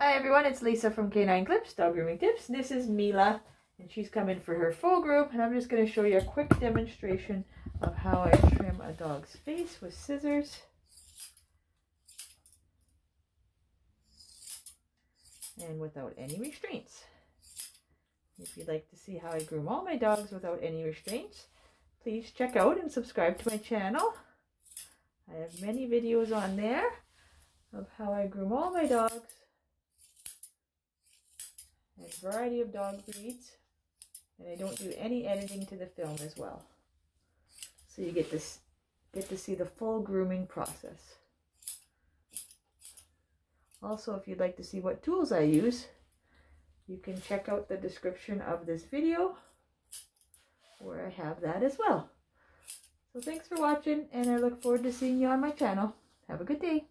Hi everyone, it's Lisa from K9 Clipz, Dog Grooming Tips. This is Mila, and she's coming for her full groom, and I'm just going to show you a quick demonstration of how I trim a dog's face with scissors. And without any restraints. If you'd like to see how I groom all my dogs without any restraints, please check out and subscribe to my channel. I have many videos on there of how I groom all my dogs a variety of dog breeds. And I don't do any editing to the film as well. So you get this get to see the full grooming process. Also, if you'd like to see what tools I use, you can check out the description of this video where I have that as well. So thanks for watching and I look forward to seeing you on my channel. Have a good day.